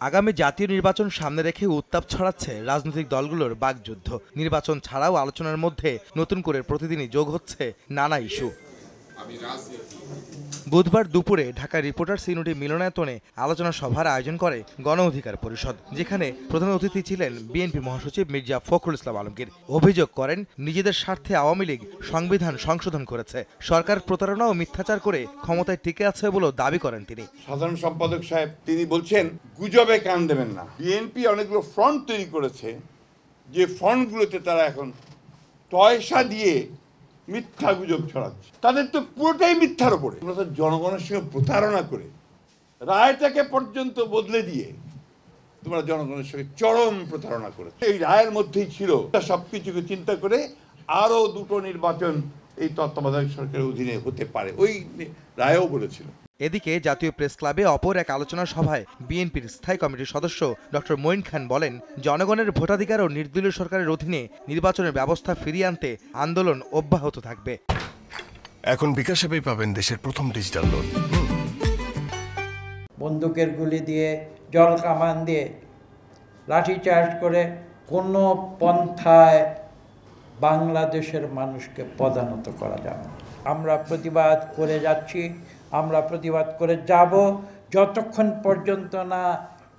আগামী জাতীয় নির্বাচন সামনে রেখে উত্তাপ ছড়াচ্ছে রাজনৈতিক দলগুলোর বাগযুদ্ধ নির্বাচন ছাড়াও আলোচনার মধ্যে নতুন করে প্রতিদিনই যোগ হচ্ছে নানা ইস্যু। বুধবার দুপুরে ঢাকা রিপোর্টার্স ইউনিটি মিলনায়তনে আলোচনা সভার আয়োজন করে গণ অধিকার পরিষদ, যেখানে প্রধান অতিথি ছিলেন বিএনপি মহাসচিব মির্জা ফখরুল ইসলাম আলমগীর। অভিযোগ করেন, নিজেদের স্বার্থে আওয়ামী লীগ সংবিধান সংশোধন করেছে, সরকার প্রতারণা ও মিথ্যাচার করে ক্ষমতায় টিকে আছে বলেও দাবি করেন তিনি। সাধারণ সম্পাদক সাহেব, তিনি বলছেন, গুজবে কান দেবেন না। বিএনপি অনেকগুলো ফ্রন্ট তৈরি করেছে, যে ফ্রন্টগুলোতে তারা এখন পয়সা দিয়ে মিথ্যা গুজব ছড়াচ্ছে। তাদের তো পুরোটাই মিথ্যার উপরে। তো জনগণের সঙ্গে প্রতারণা করে রায়টাকে পর্যন্ত বদলে দিয়ে তোমরা জনগণের সঙ্গে চরম প্রতারণা করেছ। এই রায়ের মধ্যেই ছিল সব কিছুকে চিন্তা করে আরও দুটো নির্বাচন এই তত্ত্বাবধায়ক সরকারের অধীনে হতে পারে। ওই রায়ও বলেছিল। এদিকে জাতীয় প্রেস ক্লাবে অপর এক আলোচনা সভায় বিএনপির স্থায়ী কমিটির সদস্য ডক্টর মঈন খান বলেন জনগণের ভোটাধিকার ও নির্দলীয় সরকারের অধীনে নির্বাচনের ব্যবস্থা ফিরিয়ে আনতে আন্দোলন অব্যাহত থাকবে। এখন বিকাশ অ্যাপেই পাবেন দেশের প্রথম ডিজিটাল লোন। বন্দুকের গুলি দিয়ে জল কামান দিয়ে লাঠি চার্জ করে কোনো পন্থায় বাংলাদেশের মানুষকে পদানত করা যাবে। আমরা প্রতিবাদ করে যাচ্ছি আমরা প্রতিবাদ করে যাব। যতক্ষণ পর্যন্ত না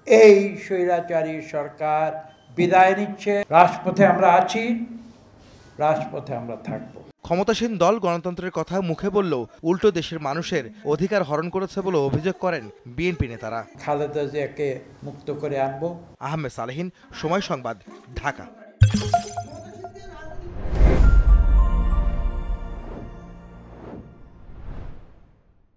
এই স্বৈরাচারী সরকার বিদায় নিচ্ছে রাজপথে আমরা আছি রাজপথে আমরা থাকব। ক্ষমতাসীন দল গণতন্ত্রের কথা মুখে বললেও উল্টো দেশের মানুষের অধিকার হরণ করেছে বলে অভিযোগ করেন বিএনপি নেতারা। খালেদা জিয়াকে মুক্ত করে আনব। আহমেদ সালেহিন সময় সংবাদ ঢাকা।